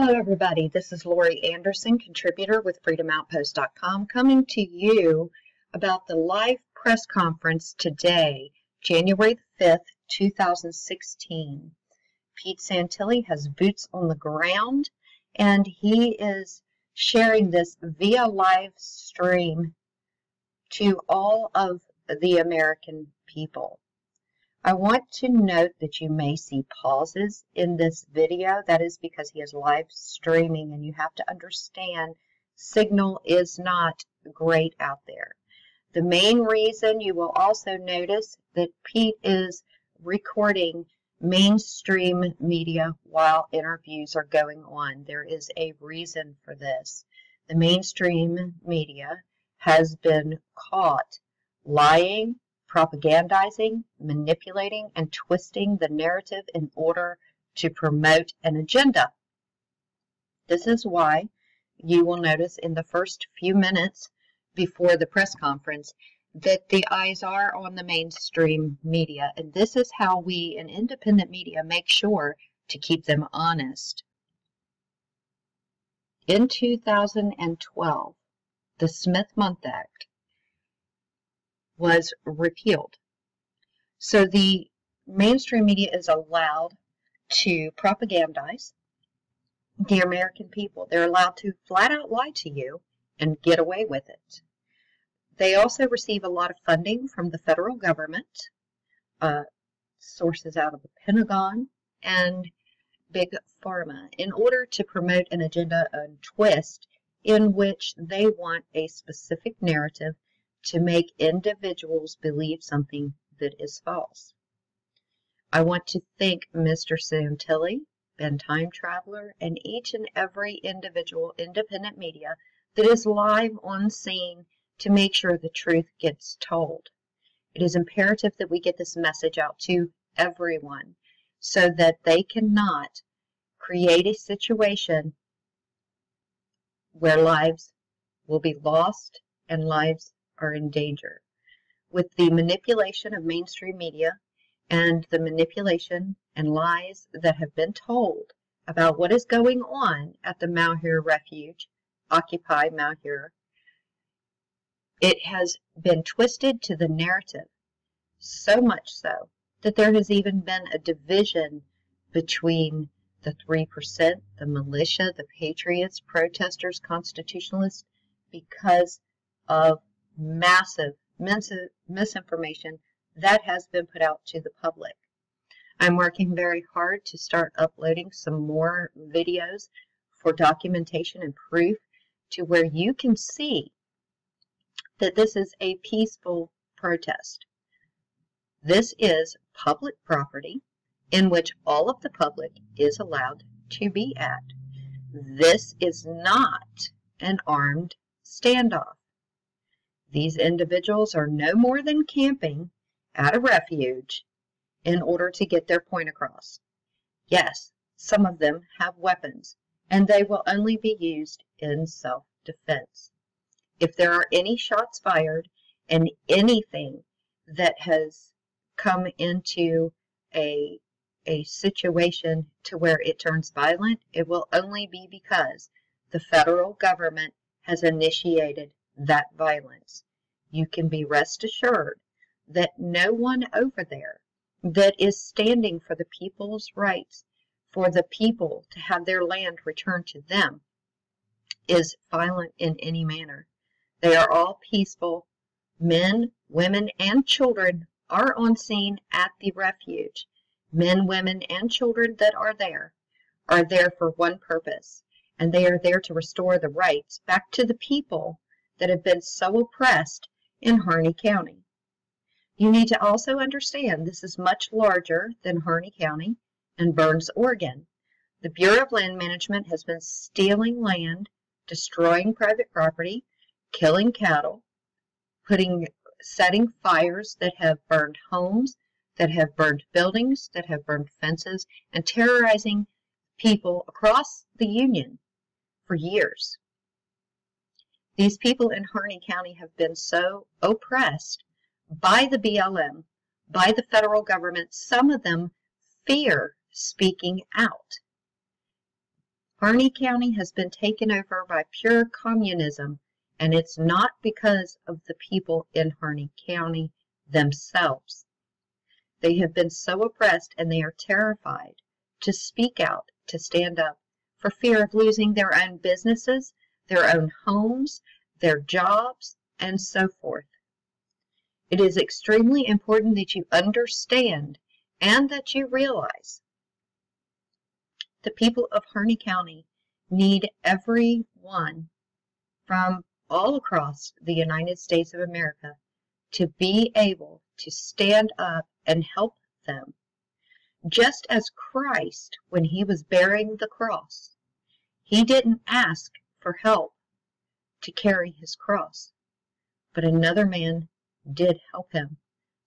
Hello, everybody. This is Lorri Anderson, contributor with FreedomOutpost.com, coming to you about the live press conference today, January 5th, 2016. Pete Santilli has boots on the ground, and he is sharing this via live stream to all of the American people. I want to note that you may see pauses in this video. That is because he is live streaming and you have to understand signal is not great out there. The main reason you will also notice that Pete is recording mainstream media while interviews are going on. There is a reason for this. The mainstream media has been caught lying, propagandizing, manipulating, and twisting the narrative in order to promote an agenda. This is why you will notice in the first few minutes before the press conference that the eyes are on the mainstream media, and this is how we in independent media make sure to keep them honest. In 2012, the Smith-Mundt Act was repealed. So the mainstream media is allowed to propagandize the American people. They're allowed to flat out lie to you and get away with it. They also receive a lot of funding from the federal government, uh, sources out of the Pentagon, and Big Pharma in order to promote an agenda and twist in which they want a specific narrative to make individuals believe something that is false. I want to thank Mr. Santilli, Ben Time Traveler, and each and every individual independent media that is live on scene to make sure the truth gets told. It is imperative that we get this message out to everyone so that they cannot create a situation where lives will be lost and lives are in danger. With the manipulation of mainstream media and the manipulation and lies that have been told about what is going on at the Malheur Refuge, Occupy Malheur, it has been twisted to the narrative, so much so that there has even been a division between the 3%, the militia, the patriots, protesters, constitutionalists, because of massive misinformation that has been put out to the public. I'm working very hard to start uploading some more videos for documentation and proof to where you can see that this is a peaceful protest. This is public property in which all of the public is allowed to be at. This is not an armed standoff. These individuals are no more than camping at a refuge in order to get their point across. Yes, some of them have weapons, and they will only be used in self-defense. If there are any shots fired and anything that has come into a, a situation to where it turns violent, it will only be because the federal government has initiated that violence. You can be rest assured that no one over there that is standing for the people's rights, for the people to have their land returned to them, is violent in any manner. They are all peaceful. Men, women, and children are on scene at the refuge. Men, women, and children that are there are there for one purpose, and they are there to restore the rights back to the people that have been so oppressed in Harney County. You need to also understand this is much larger than Harney County and Burns, Oregon. The Bureau of Land Management has been stealing land, destroying private property, killing cattle, putting setting fires that have burned homes, that have burned buildings, that have burned fences, and terrorizing people across the Union for years. These people in Harney County have been so oppressed by the BLM, by the federal government, some of them fear speaking out. Harney County has been taken over by pure communism, and it's not because of the people in Harney County themselves. They have been so oppressed and they are terrified to speak out, to stand up, for fear of losing their own businesses, their own homes, their jobs, and so forth. It is extremely important that you understand and that you realize the people of Harney County need everyone from all across the United States of America to be able to stand up and help them. Just as Christ, when he was bearing the cross, he didn't ask for help to carry his cross, but another man did help him.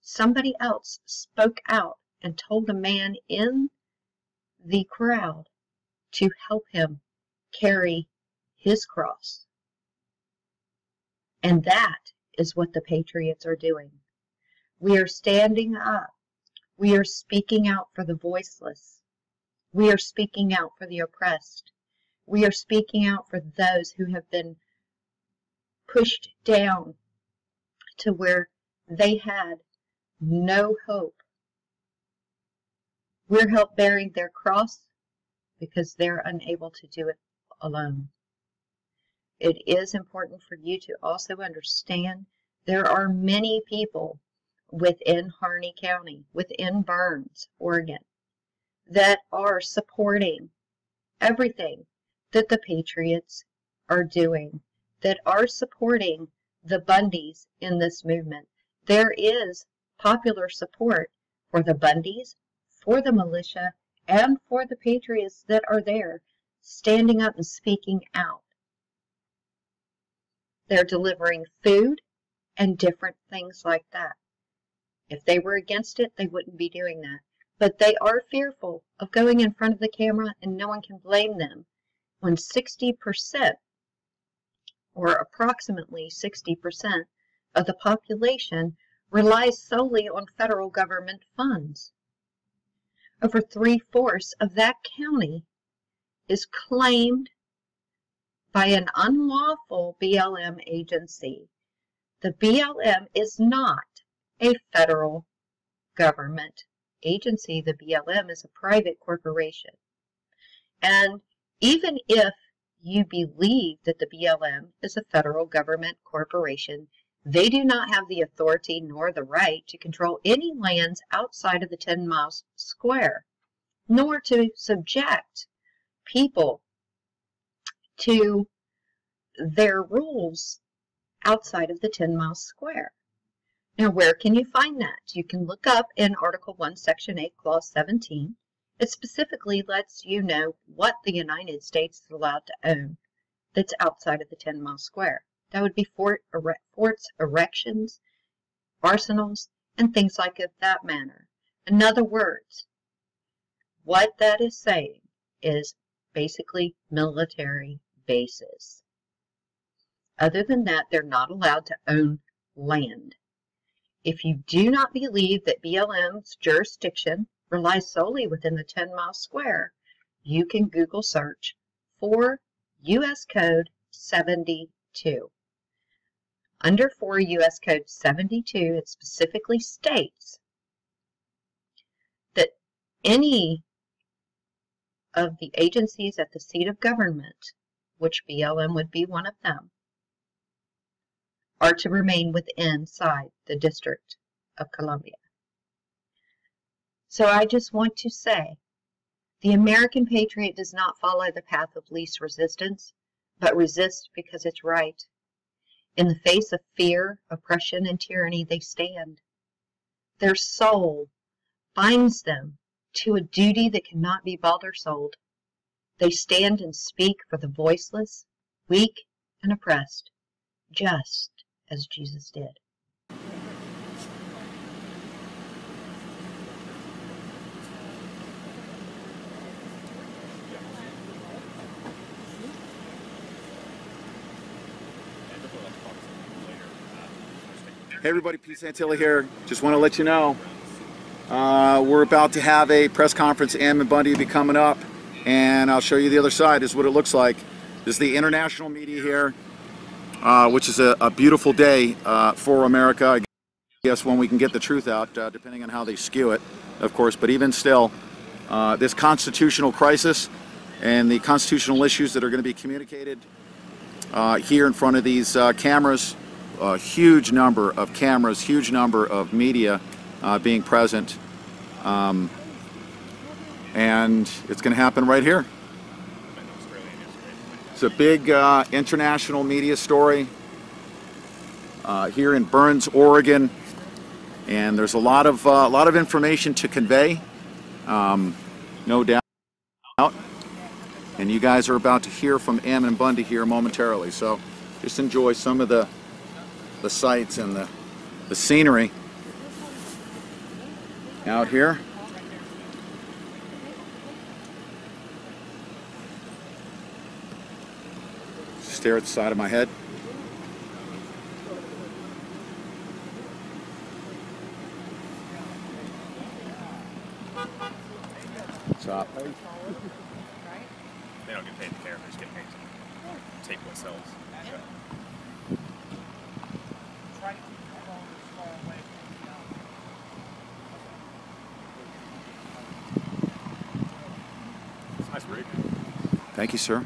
Somebody else spoke out and told a man in the crowd to help him carry his cross. And that is what the Patriots are doing. We are standing up. We are speaking out for the voiceless. We are speaking out for the oppressed. We are speaking out for those who have been pushed down to where they had no hope. We're help bearing their cross because they're unable to do it alone. It is important for you to also understand there are many people within Harney County, within Burns, Oregon, that are supporting everything that the Patriots are doing, that are supporting the Bundys in this movement. There is popular support for the Bundys, for the militia, and for the patriots that are there standing up and speaking out. They're delivering food and different things like that. If they were against it, they wouldn't be doing that. But they are fearful of going in front of the camera and no one can blame them when 60% or approximately 60% of the population relies solely on federal government funds over three-fourths of that county is claimed by an unlawful BLM agency. The BLM is not a federal government agency. The BLM is a private corporation. And even if you believe that the BLM is a federal government corporation, they do not have the authority nor the right to control any lands outside of the 10 miles square, nor to subject people to their rules outside of the 10 miles square. Now, where can you find that? You can look up in Article 1, Section 8, Clause 17. It specifically lets you know what the United States is allowed to own that's outside of the 10 mile square. That would be fort, forts, erections, arsenals, and things like of that manner. In other words, what that is saying is basically military bases. Other than that, they're not allowed to own land. If you do not believe that BLM's jurisdiction relies solely within the 10 mile square, you can Google search for U.S. Code 72. Under 4 U.S. Code 72, it specifically states that any of the agencies at the seat of government, which BLM would be one of them, are to remain within inside the District of Columbia. So I just want to say, the American patriot does not follow the path of least resistance, but resists because it's right. In the face of fear, oppression, and tyranny, they stand. Their soul binds them to a duty that cannot be bought or sold. They stand and speak for the voiceless, weak, and oppressed, just as Jesus did. Hey everybody, Pete Santilli here. Just want to let you know uh, we're about to have a press conference. Ammon Bundy will be coming up. and I'll show you the other side. This is what it looks like. This is the international media here, uh, which is a, a beautiful day uh, for America. I guess when we can get the truth out, uh, depending on how they skew it, of course. But even still, uh, this constitutional crisis and the constitutional issues that are going to be communicated uh, here in front of these cameras, a huge number of cameras, huge number of media uh, being present. Um, and it's going to happen right here. It's a big uh, international media story uh, here in Burns, Oregon, and there's a lot of uh, a lot of information to convey, um, no doubt. And you guys are about to hear from Ammon Bundy here momentarily, so just enjoy some of the the sights and the the scenery out here. Stare at the side of my head. What's up? They don't get paid to care, they just get paid to tape what sells. It's a nice rig. Thank you, sir.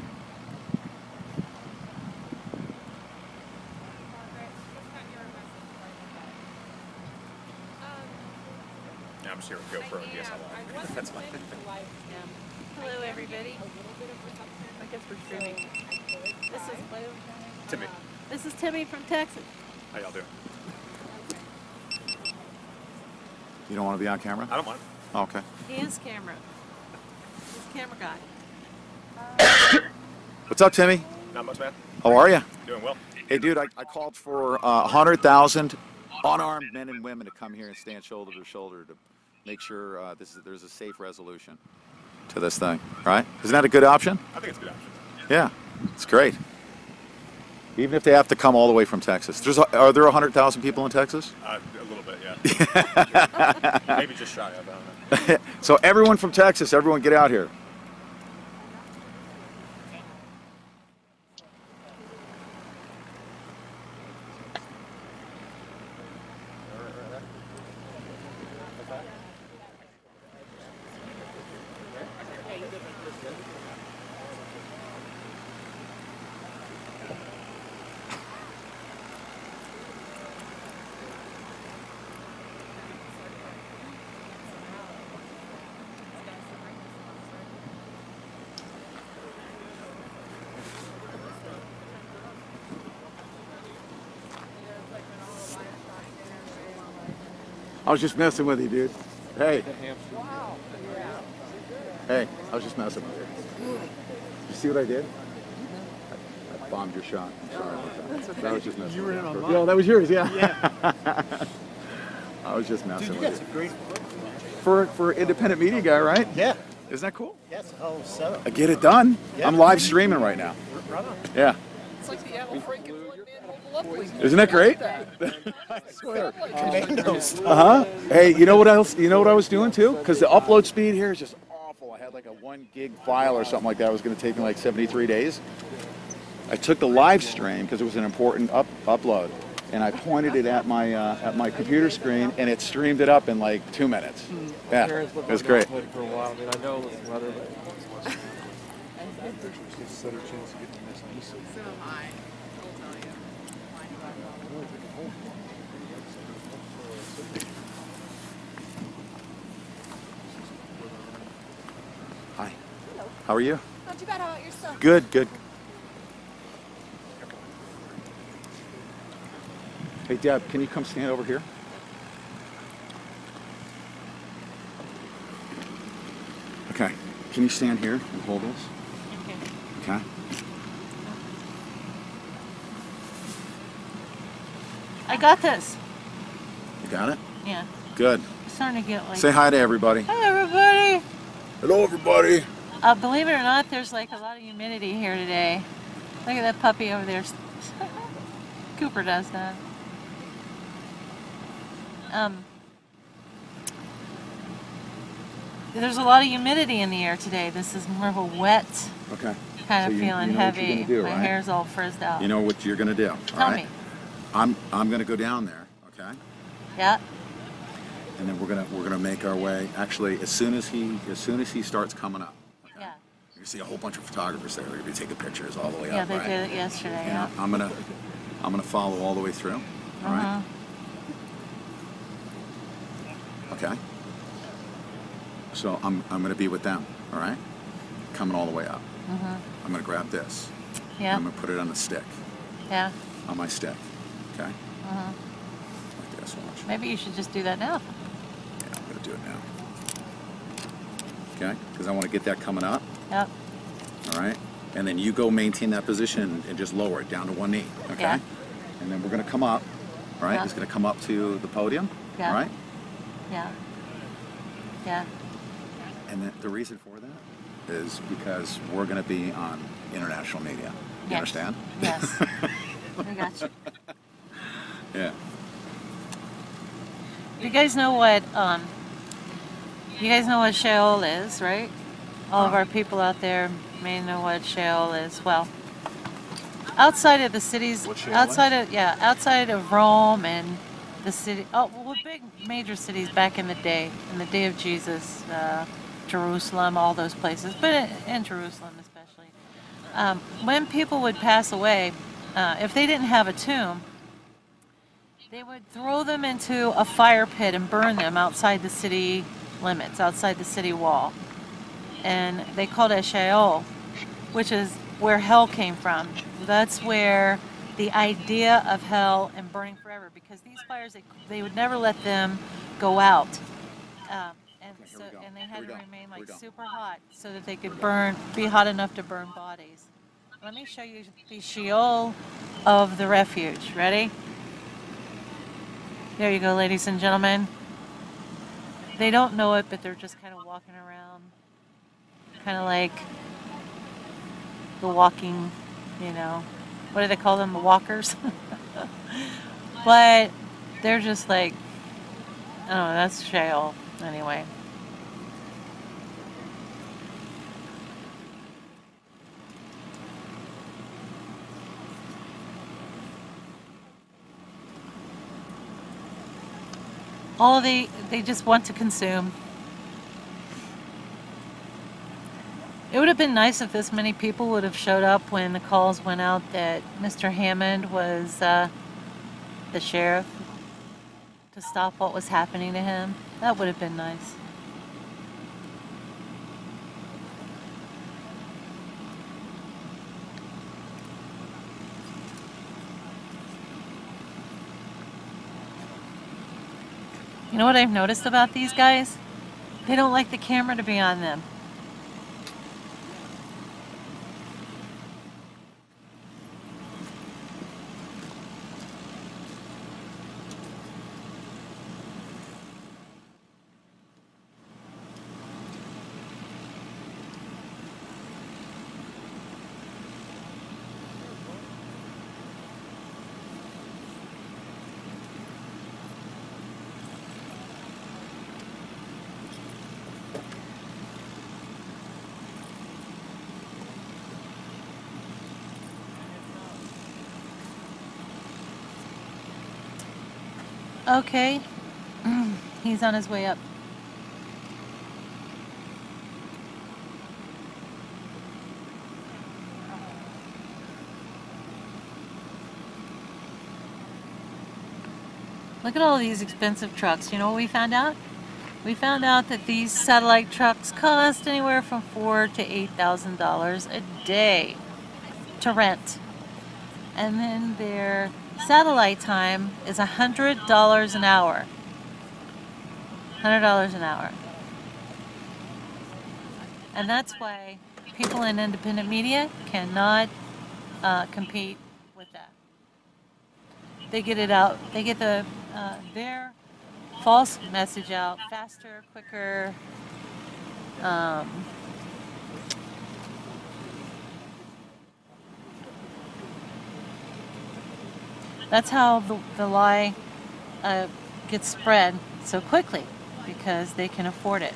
Yeah, I'm just here with GoPro and DSLR. That's fine. Um, hello, everybody. I guess we're streaming. This is Timmy, uh, this is Timmy from Texas. how y'all doing? You don't want to be on camera? I don't mind. Oh, okay. He is camera. He's camera guy. What's up, Timmy? Not much, man. How are you? Doing well. Hey, dude, I, I called for uh, 100,000 unarmed men and women to come here and stand shoulder to shoulder to make sure uh, this is, there's a safe resolution to this thing, right? Isn't that a good option? I think it's a good option. Yeah, it's great. Even if they have to come all the way from Texas. There's a, are there 100,000 people in Texas? Uh, a little bit, yeah. Maybe just shy of, I don't know. so everyone from Texas, everyone get out here. Was just messing with you, dude. Hey. Hey, I was just messing with you. You see what I did? I, I bombed your shot. I'm sorry about that. That was just messing. You were in on mine. Yeah, that was yours. Yeah. Yeah. I was just messing Dude, you with got you. great For for independent media guy, right? Yeah. Isn't that cool? Yes, oh, whole setup. I get it done. Yeah. I'm live streaming right now. Right on. Yeah. It's like the Apple Franken. Isn't that great? I swear. Tomatoes. Uh huh. Hey, you know what else? You know what I was doing too? Because the upload speed here is just awful. I had like a one gig file or something like that. It was going to take me like 73 days. I took the live stream because it was an important up upload, and I pointed it at my uh, at my computer screen, and it streamed it up in like two minutes. Yeah, it was great. Hood for a while. I mean, I know this weather, but it's a better chance of getting this ice. Hi. How are you? Not too bad. How about yourself? Good, good. Hey, Deb, can you come stand over here? Okay. Can you stand here and hold this? Okay. Okay. I got this. You got it? Yeah. Good. I'm starting to get like. Say hi to everybody. Hi, everybody. Hello, everybody. Uh, believe it or not, there's like a lot of humidity here today. Look at that puppy over there. Cooper does that. Um. there's a lot of humidity in the air today. This is more of a wet Okay. kind So of you- feeling, you know heavy. do, My right? hair's all frizzed out. You know what you're gonna do. all Tell right? me. I'm I'm gonna go down there. Okay. Yeah. And then we're gonna we're gonna make our way. Actually, as soon as he as soon as he starts coming up. You see a whole bunch of photographers there. We're gonna be taking pictures all the way Yeah, up. Yeah, they right? did it yesterday. Yeah. I'm gonna I'm gonna follow all the way through. All right. Mhm. Okay. So I'm I'm gonna be with them. All right. Coming all the way up. Mhm. I'm gonna grab this. Yeah. I'm gonna put it on the stick. Yeah. On my stick. Okay. Mhm. Like this. Watch. Maybe you should just do that now. Yeah, I'm gonna do it now. Okay. Because I want to get that coming up. Yep. All right. And then you go maintain that position and just lower it down to one knee. Okay. Yeah. And then we're gonna come up. All right. Yeah. He's gonna come up to the podium. Yeah. All right. Yeah. Yeah. And then the reason for that is because we're going to be on international media. You Yes. understand? Yes. I got you. Yeah. You guys know what um you guys know what Sheol is, right? All of our people out there may know what Sheol is. Well, outside of the cities, outside of yeah, outside of Rome and the city, oh, well, big major cities back in the day, in the day of Jesus, uh, Jerusalem, all those places, but in, in Jerusalem especially. Um, when people would pass away, uh, if they didn't have a tomb, they would throw them into a fire pit and burn them outside the city limits, outside the city wall. And they called it Sheol, which is where hell came from. That's where the idea of hell and burning forever, because these fires, they, they would never let them go out. Um, and, Okay, so, and they had to remain like super hot so that they could burn, be hot enough to burn bodies. Let me show you the Sheol of the refuge. Ready? There you go, ladies and gentlemen. They don't know it, but they're just kind of walking around, kind of like the walking, you know, what do they call them? The walkers. but they're just like, I don't know, that's Sheol anyway. all they they just want to consume. It would have been nice if this many people would have showed up when the calls went out that Mr. Hammond was uh, the sheriff to stop what was happening to him. That would have been nice. You know what I've noticed about these guys? They don't like the camera to be on them. Okay. Mm, he's on his way up. Look at all these expensive trucks. You know what we found out? We found out that these satellite trucks cost anywhere from four to eight thousand dollars a day to rent. And then their satellite time is a hundred dollars an hour. Hundred dollars an hour. And that's why people in independent media cannot uh, compete with that. They get it out. They get the uh, their false message out faster, quicker. Um, that's how the, the lie uh, gets spread so quickly because they can afford it.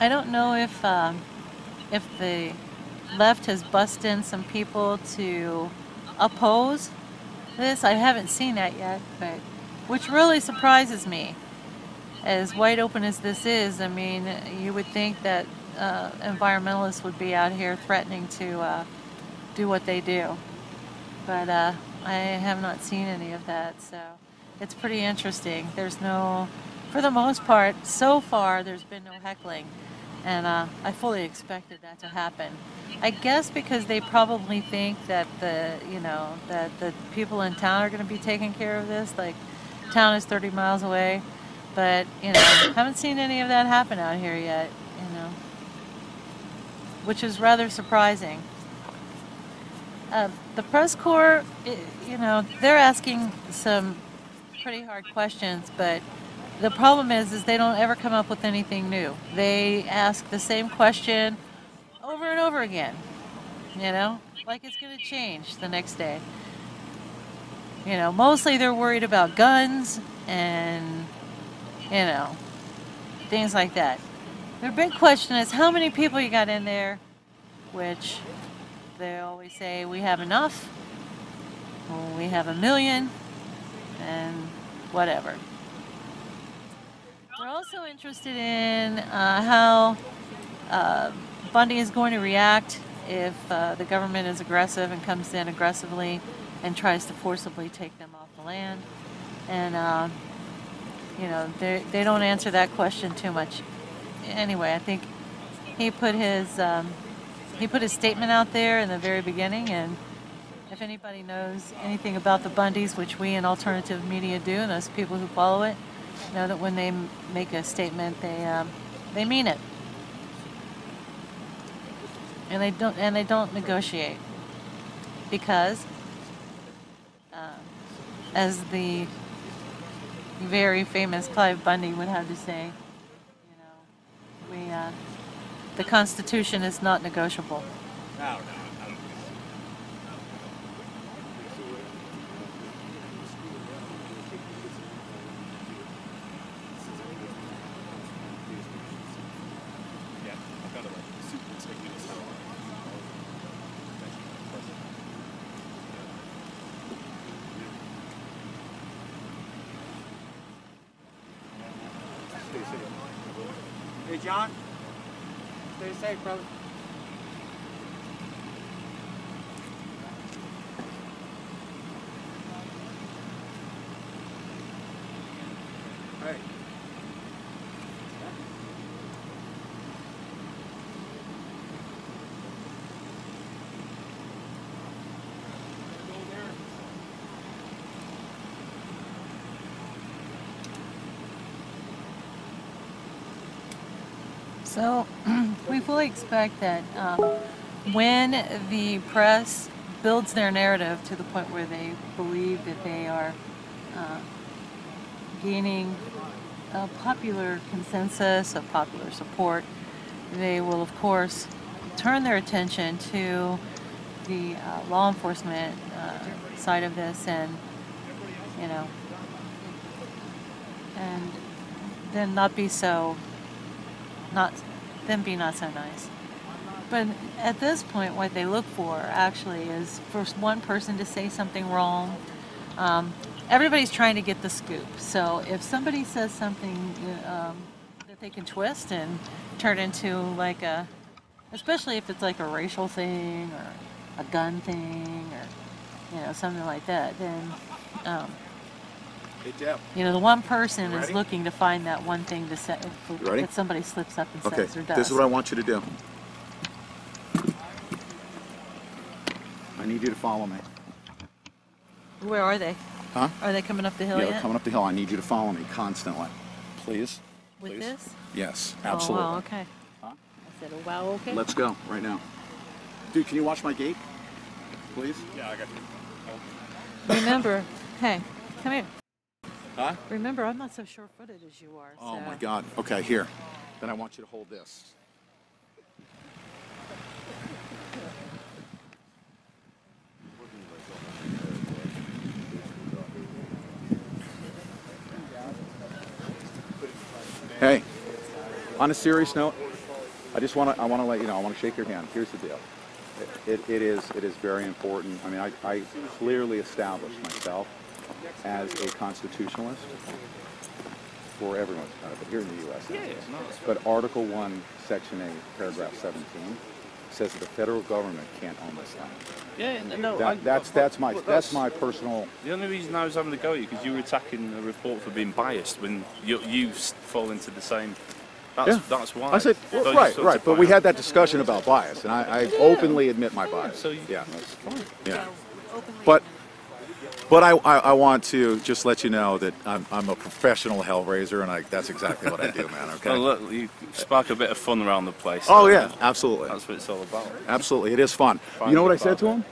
I don't know if um, if the left has bussed in some people to oppose this. I haven't seen that yet, but which really surprises me. As wide open as this is, I mean, you would think that uh, environmentalists would be out here threatening to uh, do what they do, but uh, I have not seen any of that. So it's pretty interesting. There's no, for the most part, so far, there's been no heckling and uh, I fully expected that to happen. I guess because they probably think that the you know that the people in town are going to be taking care of this. Like, town is 30 miles away, but you know haven't seen any of that happen out here yet. You know, which is rather surprising. Uh, the press corps, i you know, they're asking some pretty hard questions, but the problem is, is they don't ever come up with anything new. They ask the same question over and over again. You know, like it's going to change the next day. You know, mostly they're worried about guns and, you know, things like that. Their big question is how many people you got in there, which they always say we have enough, we have a million, and whatever. Also interested in uh, how uh, Bundy is going to react if uh, the government is aggressive and comes in aggressively and tries to forcibly take them off the land. And, uh, you know, they, don't answer that question too much. Anyway, I think he put his um, he put his statement out there in the very beginning, and if anybody knows anything about the Bundys, which we in alternative media do, and those people who follow it, know that when they make a statement, they um, they mean it, and they don't and they don't negotiate because, uh, as the very famous Cliven Bundy would have to say, you know, we uh, the Constitution is not negotiable. No, no. Yeah, I've got it right. It's like you just have Hey, John. Stay safe, brother. So we fully expect that um, when the press builds their narrative to the point where they believe that they are uh, gaining a popular consensus of popular support, they will of course turn their attention to the uh, law enforcement uh, side of this and you know and then not be so not then be not so nice. But at this point, what they look for actually is for one person to say something wrong. Um, everybody's trying to get the scoop. So if somebody says something um, that they can twist and turn into like a, especially if it's like a racial thing or a gun thing or you know something like that, then um, you know the one person is looking to find that one thing to say that somebody slips up and Okay, says or does. Okay. This is what I want you to do. I need you to follow me. Where are they? Huh? Are they coming up the hill yeah, yet? they're coming up the hill. I need you to follow me constantly. Please? With Please? this? Yes, Oh, absolutely. wow, okay. Huh? I said, oh, wow, okay. Let's go right now. Dude, can you watch my gate? Please? Yeah, I got you. Remember, hey, come here. Huh? Remember, I'm not so sure-footed as you are. Oh so- my God. Okay, here. Then I want you to hold this. Hey, on a serious note, I just want to I want to let you know. I want to shake your hand. Here's the deal. It, it, it is it is very important. I mean, I, I clearly established myself as a constitutionalist for everyone's benefit here in the U.S. Yeah, yeah, But Article One, Section Eight, Paragraph 17, says the federal government can't own this land. Yeah, no, I, That, that's that's my but that's my personal. The only reason I was having to go at you because you were attacking the report for being biased when you you fall into the same. That's Yeah. that's why. I said well, you right, right, but we had that discussion about bias, and I, I openly admit my bias. So you, yeah, that's fine. yeah. Openly But- admitted. But I, I, I want to just let you know that I'm, I'm a professional hellraiser, and I, that's exactly what I do, man. Okay. Well, look, you spark a bit of fun around the place. oh so yeah, absolutely, That's what it's all about. absolutely. It is fun. You know what I said to him?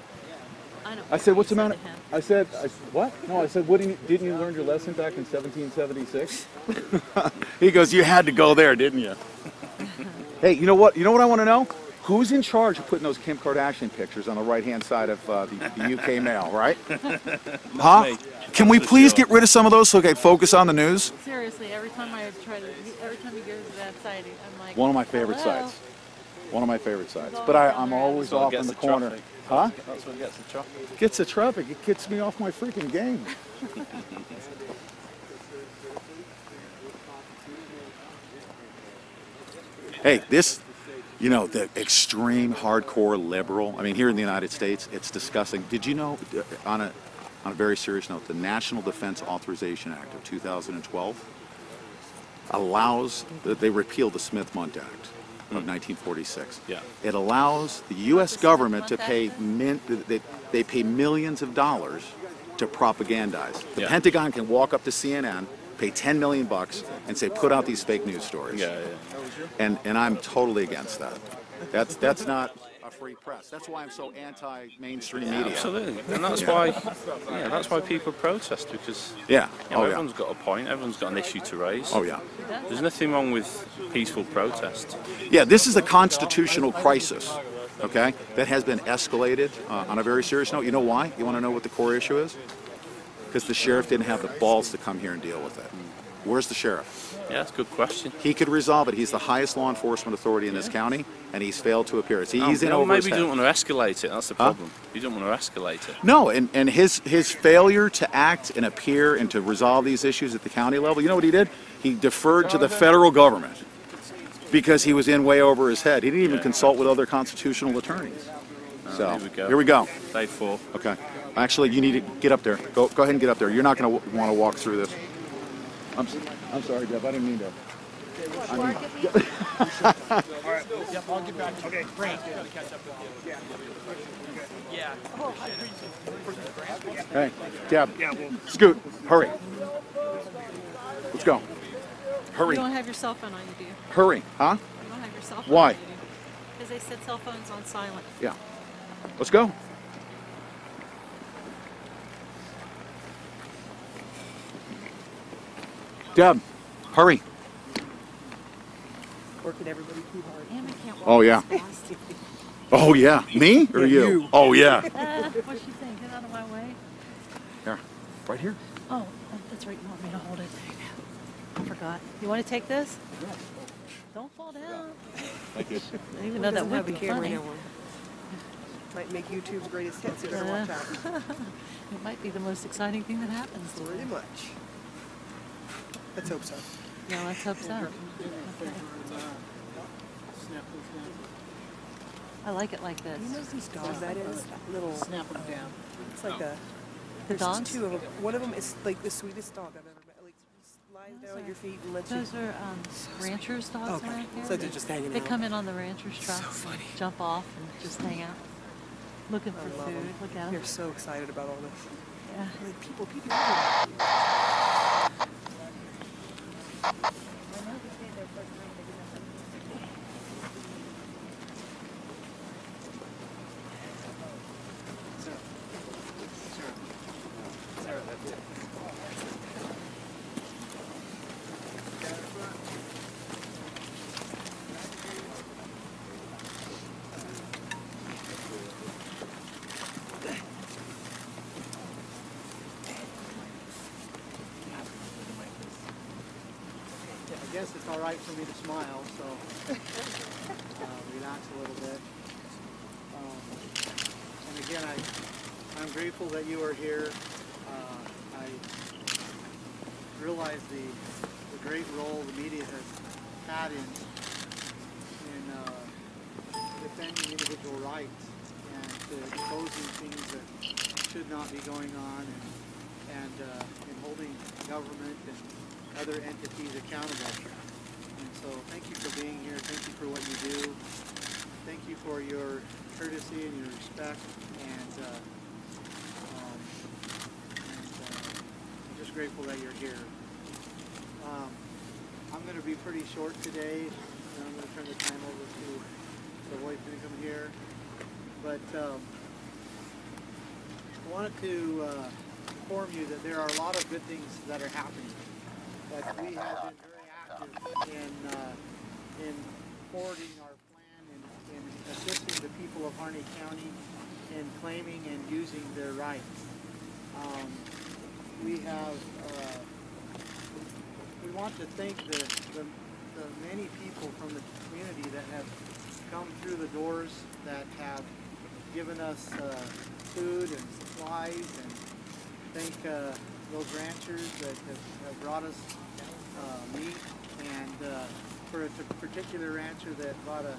I, I said, what "What's the matter?" I said, I, "What?" No, I said, "What didn't you, didn't you learn your lesson back in 1776?" he goes, "You had to go there, didn't you?" hey, you know what? You know what I want to know? Who's in charge of putting those Kim Kardashian pictures on the right-hand side of uh, the, the UK Mail, right? huh? Can we please get rid of some of those so I can focus on the news? Seriously, every time I try to, every time you go to that site, I'm like, One of my favorite "Hello?" sites. One of my favorite sites. But I, I'm always off in the the corner. traffic. Huh? That's what gets the traffic. Gets the traffic. It gets me off my freaking game. hey, this, you know, the extreme hardcore liberal. I mean, here in the United States, it's disgusting. Did you know, uh, on a, on a very serious note, the National Defense Authorization Act of 2012 allows, they repealed the Smith-Mundt Act of 1946. Yeah. It allows the U.S. the government to pay min, they, they pay millions of dollars to propagandize. The Yeah. Pentagon can walk up to CNN, pay 10 million bucks, and say, put out these fake news stories. Yeah, yeah. And and I'm totally against that. That's that's not a free press. That's why I'm so anti-mainstream media. Absolutely, and that's why. Yeah, that's why people protest because Yeah. you know, Oh yeah. everyone's got a point. Everyone's got an issue to raise. Oh yeah. There's nothing wrong with peaceful protest. Yeah, this is a constitutional crisis, okay, that has been escalated uh, on a very serious note. You know why? You want to know what the core issue is? Because the sheriff didn't have the balls to come here and deal with it. Where's the sheriff? Yeah, that's a good question. He could resolve it. He's the highest law enforcement authority in this county, and he's failed to appear. He's No, in no, over his maybe you head. don't want to escalate it. That's the Huh? problem. You don't want to escalate it. No, and, and his his failure to act and appear and to resolve these issues at the county level, you know what he did? He deferred to the federal government because he was in way over his head. He didn't even consult with other constitutional attorneys. Oh, so here we go. here we go. Day four. Okay. Actually, you need to get up there. Go go ahead and get up there. You're not going to want to walk through this. I'm, s- I'm sorry, Deb. I didn't mean to. I mean, Yep, I'll get back. Okay, great. Oh, hey, Deb, Yeah, well, scoot, hurry. Let's go. Hurry, You don't have your cell phone on you, do you? hurry, huh? You don't have your cell phone Why? on you, do? Because they said cell phones on silent. Yeah. Let's go. Deb, hurry. Working everybody too hard. Damn, I can't walk Oh, yeah. Oh yeah, me or Yeah, you? you. Oh yeah. Uh, what's she saying? Get out of my way. Here, right here. Oh, oh, that's right. You want me to hold it. There you go. I forgot. You want to take this? Yeah. Don't fall down. Thank you. I didn't even know that Doesn't would have be camera funny. in one. Might make YouTube's greatest hits. You better Uh, watch out. It might be the most exciting thing that happens to Pretty me. much. Let's hope so. Yeah, let's hope so. Okay. I like it like this. You know whose dog that is? That little. snap them down. It's like a. The There's dogs? two of them. One of them is like the sweetest dog I've ever met. Like just lies down at your feet and lets you. Those are um, ranchers' dogs Okay, around here. so they're just hanging They out. come in on the ranchers' trucks, funny. jump off, and just hang out, looking for I love food. them. Look at They're so excited about all this. Yeah. Like people, people. everywhere. Right for me to smile, so. relax a little bit. Um, and again, I, I'm grateful that you are here. Uh, I realize the, the great role the media has had in, in uh, defending individual rights and to exposing things that should not be going on and, and uh, in holding government and other entities accountable. So thank you for being here. Thank you for what you do. Thank you for your courtesy and your respect. And, uh, um, and uh, I'm just grateful that you're here. Um, I'm going to be pretty short today. And I'm going to turn the time over to the wife Bingham here. But um, I wanted to uh, inform you that there are a lot of good things that are happening. That we have been in, uh, in forwarding our plan and in assisting the people of Harney County in claiming and using their rights. Um, we have, uh, we want to thank the, the, the many people from the community that have come through the doors that have given us uh, food and supplies and thank uh, those ranchers that have, have brought us uh, meat and uh, for a particular rancher that bought a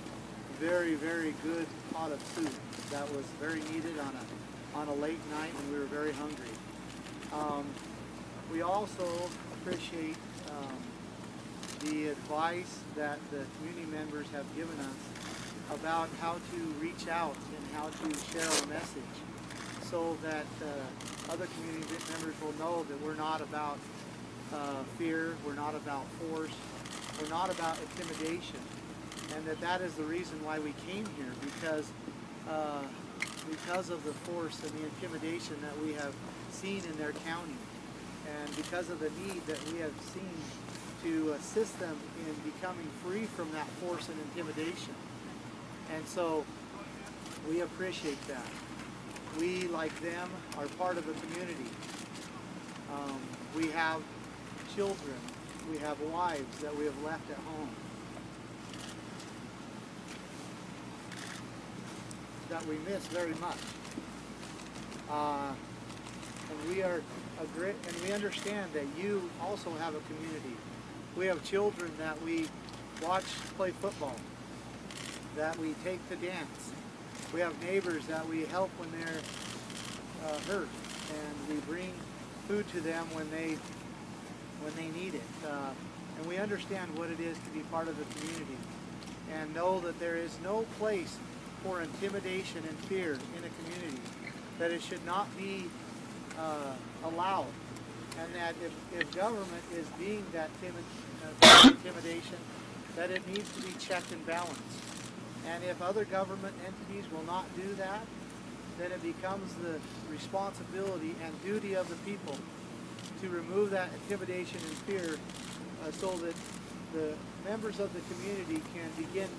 very very good pot of soup that was very needed on a on a late night when we were very hungry. Um, we also appreciate um, the advice that the community members have given us about how to reach out and how to share our message so that uh, other community members will know that we're not about uh, fear, we're not about force, we're not about intimidation, and that that is the reason why we came here because uh, because of the force and the intimidation that we have seen in their county, and because of the need that we have seen to assist them in becoming free from that force and intimidation. And so we appreciate that. We, like them, are part of a community. Um, we have children, we have wives that we have left at home. That we miss very much. Uh, and we are a great, and we understand that you also have a community. We have children that we watch play football, that we take to dance. We have neighbors that we help when they're uh, hurt, and we bring food to them when they when they need it. Uh, and we understand what it is to be part of the community, and know that there is no place for intimidation and fear in a community. That it should not be uh, allowed, and that if, if government is being that timid, uh, intimidation, that it needs to be checked and balanced. And if other government entities will not do that, then it becomes the responsibility and duty of the people to remove that intimidation and fear uh, so that the members of the community can begin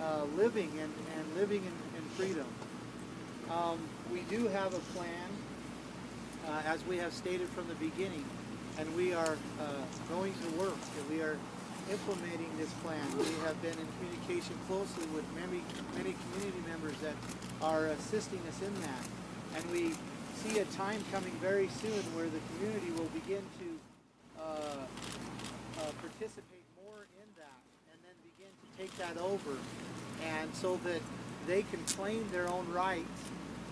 uh, living and, and living in, in freedom. Um, we do have a plan, uh, as we have stated from the beginning, and we are uh, going to work. And we are implementing this plan. We have been in communication closely with many, many community members that are assisting us in that. And we see a time coming very soon where the community will begin to uh, uh, participate more in that and then begin to take that over. And so that they can claim their own rights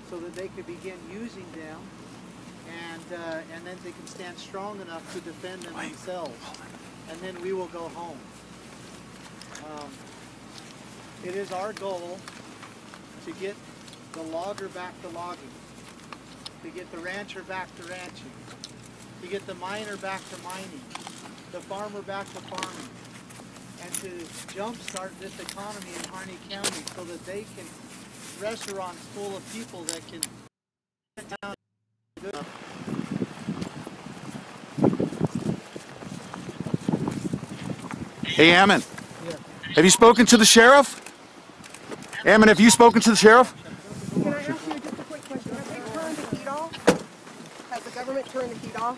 so that they can begin using them and, uh, and then they can stand strong enough to defend them themselves and then we will go home. Um, it is our goal to get the logger back to logging, to get the rancher back to ranching, to get the miner back to mining, the farmer back to farming, and to jumpstart this economy in Harney County so that they can restaurants full of people that can sit down good. Hey, Ammon. Have you spoken to the sheriff? Ammon, have you spoken to the sheriff? government turn the heat off?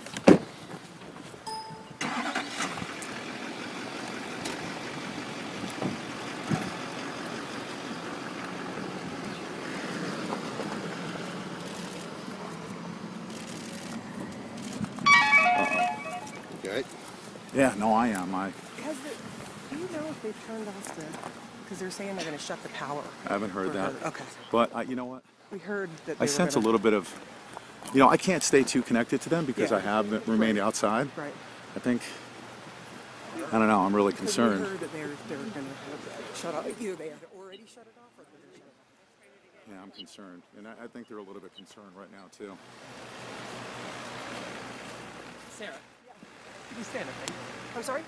Okay. Yeah, no, I am. I. Has the, do you know if they've turned off the? Because they're saying they're going to shut the power. I haven't heard that. Heard, okay. But uh, you know what? We heard that. I sense gonna... a little bit of you know, I can't stay too connected to them because Yeah. I have remained outside. Right. I think, I don't know, I'm really concerned. they're, they're gonna shut off, either they have already shut it off or they're gonna shut it off. Yeah, I'm concerned. And I, I think they're a little bit concerned right now, too. Sarah. Could you stand up? right? I'm sorry?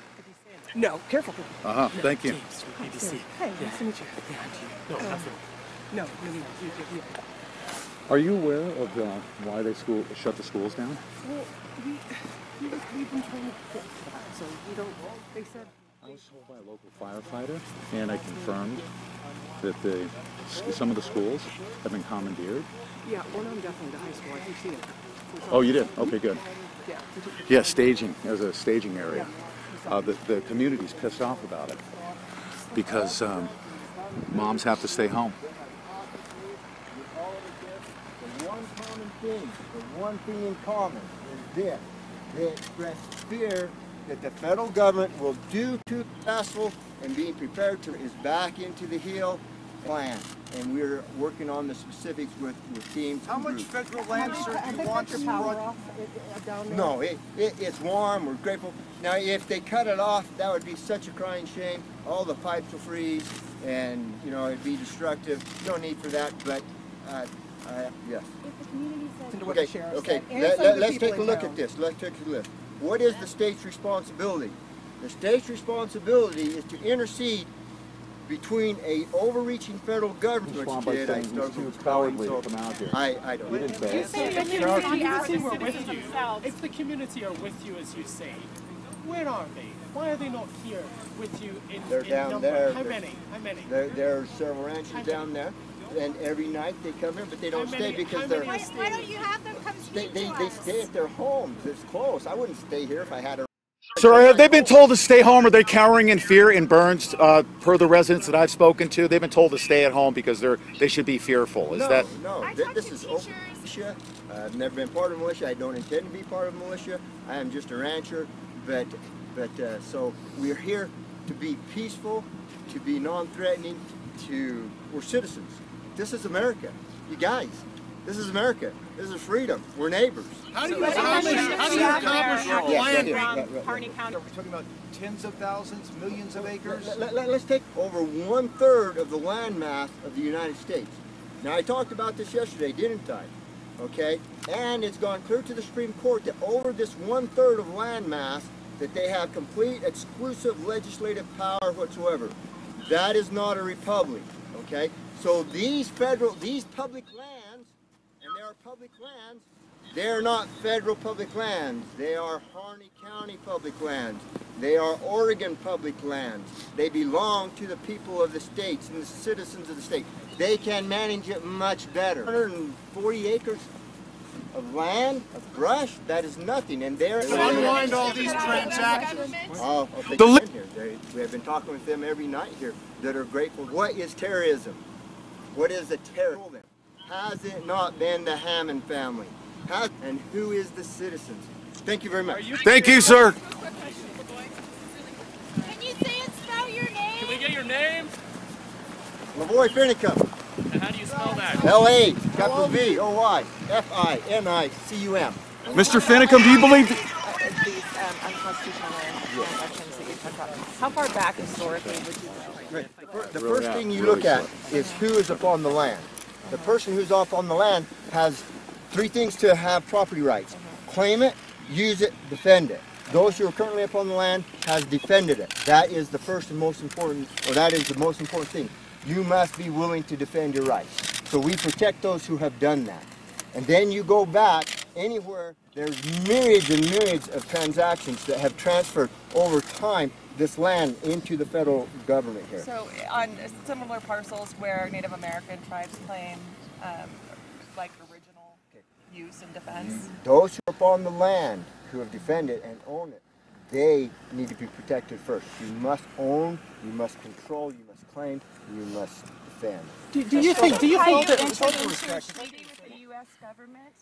No, careful. Uh huh, thank you. James, good to see you. Hey, nice to meet you. No, Um, nothing. No, no, no, no. You, you, you. Are you aware of uh, why they school shut the schools down? Well, we, we, we've been trying to to that, so we don't, they said. I was told by a local firefighter, and I confirmed that the some of the schools have been commandeered. Yeah, well, I'm definitely the high school. I can see it. Oh, you did? Okay, good. Yeah. Yeah, staging as a staging area. Uh, the, the community's pissed off about it because um, moms have to stay home. The one common thing, the one thing in common is this. They express fear that the federal government will do too successful and being prepared to is back into the heel plan. And we're working on the specifics with, with teams. How much federal land, sir, do you want your to power run? off uh, down there? No, it, it, it's warm, we're grateful. Now, if they cut it off, that would be such a crying shame. All the pipes will freeze and, you know, it'd be destructive. No need for that, but, uh, uh, yes. Listen to what Okay, the sheriff okay, said. And let, some of the us take a look town. at this, let's take a look. What is the state's responsibility? The state's responsibility is to intercede between a overreaching federal government, which did, I started too cowardly so to come out here. I, I don't. You didn't say it. If the community are with you, if the community are with you, as you say, where are they? Why are they not here with you in, They're in down number? there. How They're- many? How many? There, there are several ranches down there, and every night they come here, but they don't How stay because they're, many are Why don't you have them come they, they, they stay at their homes, it's close. I wouldn't stay here if I had a Sir, have they been told to stay home? Are they cowering in fear in Burns, uh, per the residents that I've spoken to? They've been told to stay at home because they're they should be fearful. Is no, that? no. thi- this is open militia. I've never been part of militia. I don't intend to be part of militia. I am just a rancher. But, but uh, so we're here to be peaceful, to be non-threatening. To we're citizens. This is America, you guys. This is America. This is freedom. We're neighbors. How do you accomplish, how how do do you you accomplish your have Yeah, plan? yeah, yeah, yeah, Harney County. Are we talking about tens of thousands, millions of acres? Let, let, us take over one third of the land mass of the United States. Now I talked about this yesterday, didn't I? Okay, and it's gone clear to the Supreme Court that over this one third of land mass, that they have complete exclusive legislative power whatsoever. That is not a republic. Okay, so these federal, these public lands, and they are public lands. They are not federal public lands. They are Harney County public lands. They are Oregon public lands. They belong to the people of the states and the citizens of the state. They can manage it much better. 140 acres of land, of brush, that is nothing. And they're Unwind all these transactions. Oh, okay. The been here. They, we have been talking with them every night here that are grateful. What is terrorism? What is a terrorism? Has it not been the Hammond family? Has, and who is the citizens? Thank you very much. Thank you, sir. Can you say and spell your name? Can we get your name? Lavoy Finicum. And how do you spell that? L-A, capital V, O-Y, F-I-N-I-C-U-M. Mr. Finicum, do you believe? these um, unconstitutional land transactions that you're talking about. How far back historically would you go? Right. The, the first thing you look at is who is upon the land. The person who's off on the land has three things to have property rights. Mm-hmm. Claim it, use it, defend it. Those who are currently upon the land has defended it. That is the first and most important, or that is the most important thing. You must be willing to defend your rights. So we protect those who have done that. And then you go back anywhere, there's myriads and myriads of transactions that have transferred over time this land into the federal government here. So on similar parcels where Native American tribes claim um, like original use and defense. Those who are upon the land, who have defended and own it, they need to be protected first. You must own, you must control, you must claim, you must defend. Do, do you think? Do you think that? entered into a treaty with the U.S. government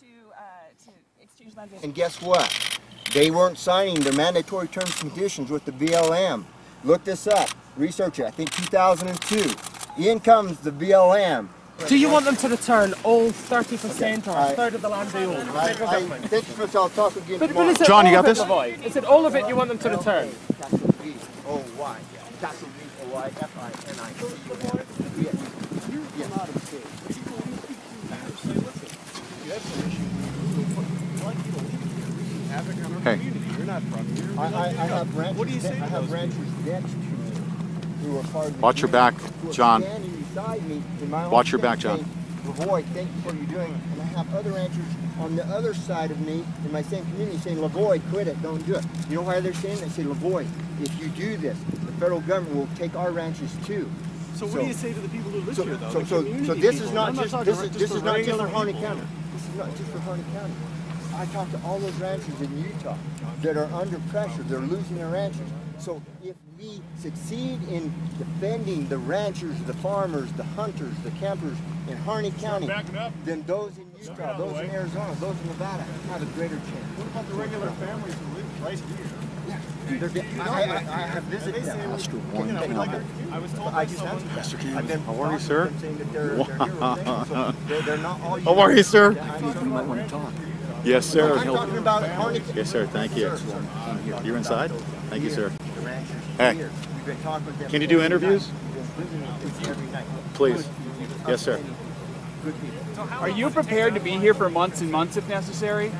to uh, to exchange land. with- And guess what? They weren't signing their mandatory terms and conditions with the BLM. Look this up. Research it. I think 2002. In comes the BLM. Do you want them to return all 30% or I- a third of the land they own? I, I, government. thank you for I'll talk again But, but tomorrow. is it John, you got this? Lavoy? Is it all of it you want them to return? Oh, why? Castle V O Y F I N I. Yes. Yes. Hey, I, I, I have ranchers. What do you say? I have ranchers next to me who are part of Watch your back, community who are John. me in my Watch your back, John. Lavoy, thank you for what you're doing. And I have other ranchers on the other side of me in my same community saying, Lavoy, quit it, don't do it. You know why they're saying that? They say, Lavoy, if you do this, the federal government will take our ranches too. So what do you say to the people who live so, here, though? So, so, so this people? is not I'm just talking this is this is not just for Harney. County. This is not just for Harney County. I talked to all those ranchers in Utah that are under pressure. They're losing their ranches. So if we succeed in defending the ranchers, the farmers, the hunters, the campers in Harney County, then those in Utah, those in Arizona, those in Nevada have a greater chance. What about the regular families who live right here? They're getting- I, I, I have visited them. You know, like, I was told I by just someone. answered that. I've been How are you, sir? them saying that they're- they're heroes. They're- they're not all How are you, sir? I mean, you might want to talk. Yes, sir. I'm talking about Harney. Yes, sir. Thank you. You're inside? Thank you, sir. Hey. here. We've been talking with them Can you do interviews? night. We've been visiting with them every night. Please. Yes, sir. Are you prepared to be here for months and months if necessary?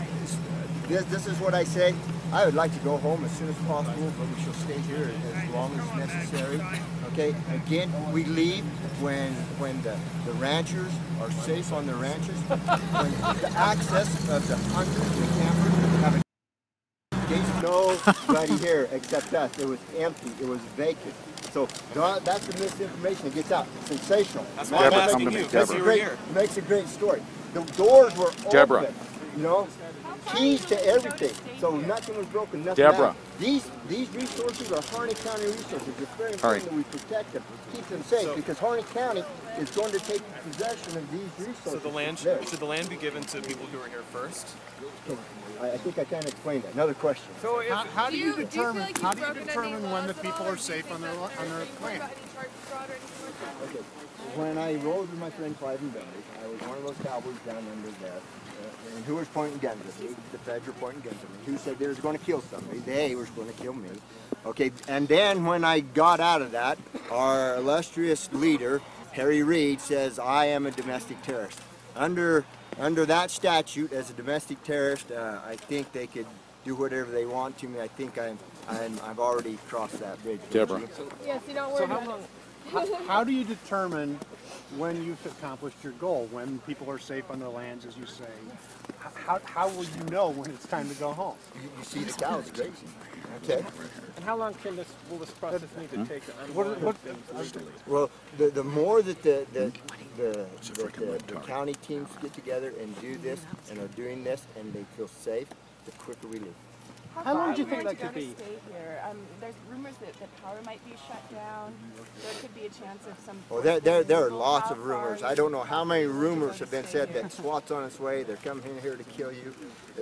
This, this is what I say. I would like to go home as soon as possible, but we shall stay here as long as necessary. Okay. Again, we leave when when the, the ranchers are safe on their ranches, when the access of the hunters and the campers have a there's nobody here except us. It was empty. It was vacant. So tha- that's the misinformation that gets out. It's Sensational. That's why I'm Deborah, asking you, me, Makes a great, makes a great story. The doors were Deborah. open. You know, keys to everything. So nothing was broken. Nothing. Deborah. happened. These these resources are Harney County resources. It's very important All right. that we protect them, keep them safe, because Harney County is going to take possession of these resources. So the land should, should the land be given to people who are here first? I, I think I kind of explained that. Another question. So if, How, how do Do you you- do you determine, like how do you determine when the people are safe on their, on their land? Okay. When I rode with my friend Cliven Bundy, I was one of those cowboys down under there. And who was pointing guns at me? The feds were pointing guns at me. Who said they was going to kill somebody? They were going to kill me. Okay. And then when I got out of that, our illustrious leader, Harry Reid, says I am a domestic terrorist. Under under that statute, as a domestic terrorist, uh, I think they could do whatever they want to me. I think I'm, I'm I've already crossed that bridge. Deborah. Yes, you don't So worry how about long, it. how, how do you determine when you've accomplished your goal, when people are safe on their lands, as you say? How, how will you know when it's time to go home? You, you see the cows grazing. Okay. And how long can this, will this process need to take to hmm? What, what. Well, the, the more that the, the, the, that the, the county teams get together and do this and are doing this and they feel safe, the quicker we leave. How long do you Are think that going could to be? Stay here. Um, there's rumors that the power might be shut down. There could be a chance of some. Well, there, there, there are lots of rumors. I don't know how many rumors have been said here? that SWAT's on its way, they're coming in here to kill you.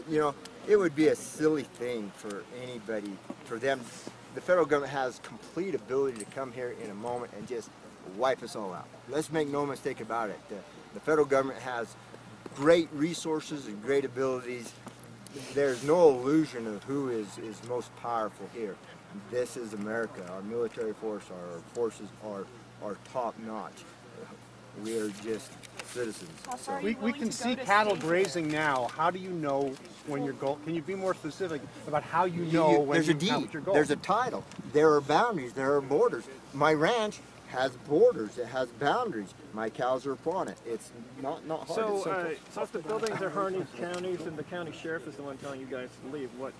You know, it would be a silly thing for anybody, for them. The federal government has complete ability to come here in a moment and just wipe us all out. Let's make no mistake about it. The, the federal government has great resources and great abilities. There's no illusion of who is, is most powerful here. This is America. Our military force, our forces are, are top notch. We are just citizens. So we, we can see cattle stay here? grazing now. How do you know when your goal, can you be more specific about how you You- know you- when there's you a deed, accomplished your goal? there's a title, there are boundaries, there are borders. My ranch has borders, it has boundaries. My cows are upon it. It's not not hard. So, it's uh, simple. so if the buildings are Harney counties and the county sheriff is the one telling you guys to leave, what?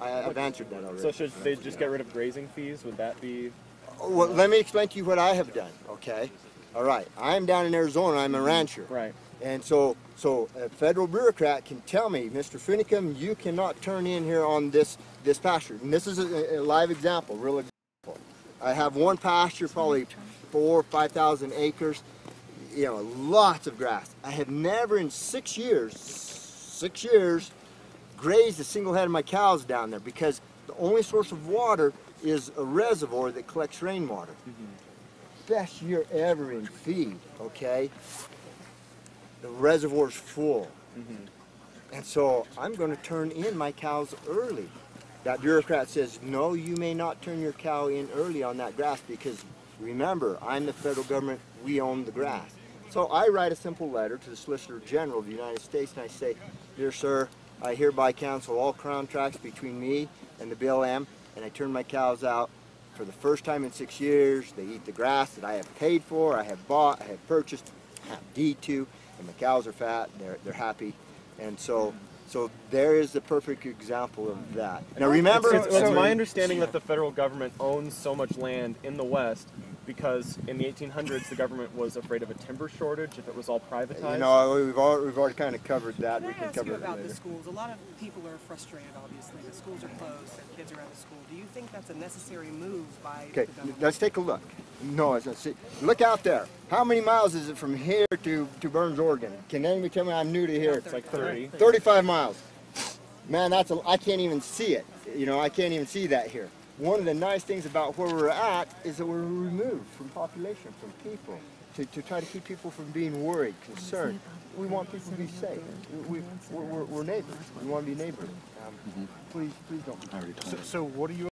I, I've answered that already. So should they just get rid of grazing fees? Would that be? Well, let me explain to you what I have done. Okay, all right. I'm down in Arizona. I'm a rancher. Right. And so, so a federal bureaucrat can tell me, Mr. Finicum, you cannot turn in here on this this pasture. And this is a, a live example, real example. I have one pasture, probably four, or five thousand acres. You know, lots of grass. I have never in six years six years, grazed a single head of my cows down there because the only source of water is a reservoir that collects rainwater. Mm-hmm. Best year ever in feed, okay? The reservoir's full. Mm-hmm. And so I'm going to turn in my cows early. That bureaucrat says, no, you may not turn your cow in early on that grass because remember, I'm the federal government, we own the grass. So I write a simple letter to the Solicitor General of the United States and I say, Dear sir, I hereby cancel all contracts between me and the BLM and I turn my cows out for the first time in six years. They eat the grass that I have paid for, I have bought, I have purchased, I have deed to, and the cows are fat, they're, they're happy. And so, so there is the perfect example of that. Now remember, it's, it's, it's my understanding that the federal government owns so much land in the West because in the 1800s the government was afraid of a timber shortage if it was all privatized. You know, we've already, we've already kind of covered that. Can we I can ask cover you about the schools? A lot of people are frustrated, obviously. The schools are closed, their kids are out of school. Do you think that's a necessary move by Okay, the government? let's take a look. No, it's not. See, look out there. How many miles is it from here to, to Burns, Oregon? Can anybody tell me? I'm new to here. It's like 30. 35 miles. Man, that's a, I can't even see it. You know, I can't even see that here. One of the nice things about where we're at is that we're removed from population, from people, to, to try to keep people from being worried, concerned. We want people to be safe. We, we, we're, we're, we're neighbors. We want to be neighbors. Um, Please, please don't. So, so what are you